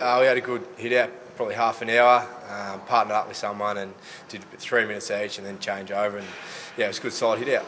Uh, we had a good hit out, probably half an hour. Um, partnered up with someone and did three minutes each, and then change over. And yeah, it was a good solid hit out.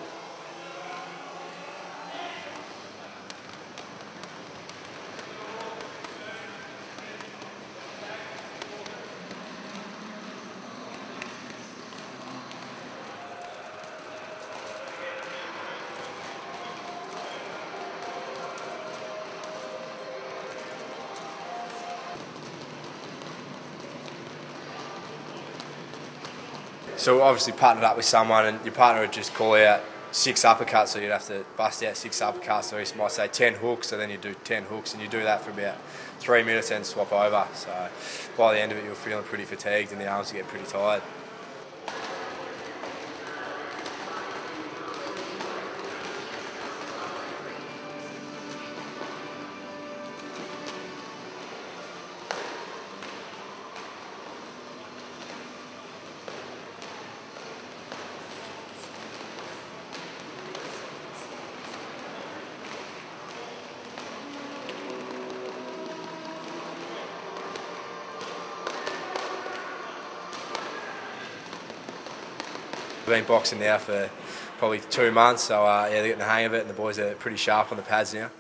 So obviously partnered up with someone, and your partner would just call out six uppercuts, so you'd have to bust out six uppercuts. So he might say ten hooks, so then you do ten hooks, and you do that for about three minutes and swap over. So by the end of it, you're feeling pretty fatigued, and the arms get pretty tired. We've been boxing now for probably two months, so uh, yeah, they're getting the hang of it, and the boys are pretty sharp on the pads now.